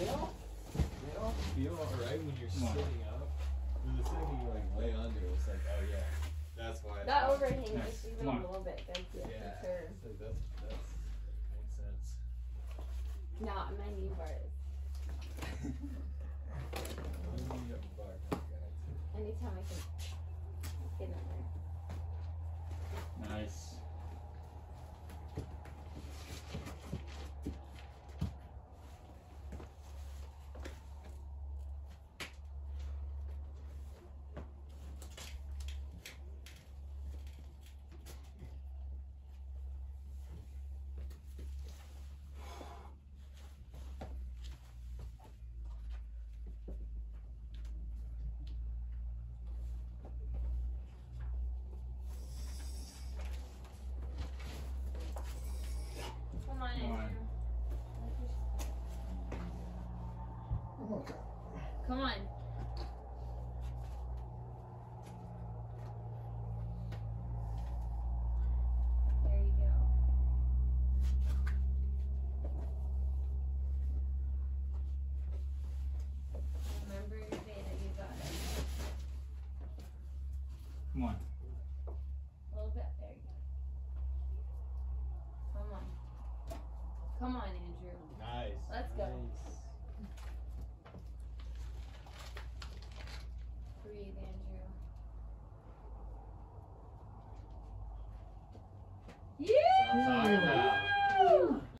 They all, they all feel alright when you're Come on. sitting up. But the second you like lay under, it's like, oh yeah, that's why. That it's- overhang Nice. just even Come a on. little bit does get Yeah, for sure. so that's that's makes sense. Not my knee bars. You need a bar, guys. Anytime I can get in there. Nice. Come on, Come on. Andrew. Okay. Come on. There you go. Remember your data, you got it. Come on. A little bit, there you go. Come on. Come on, Andrew. Nice. Let's go. Nice. 嗯。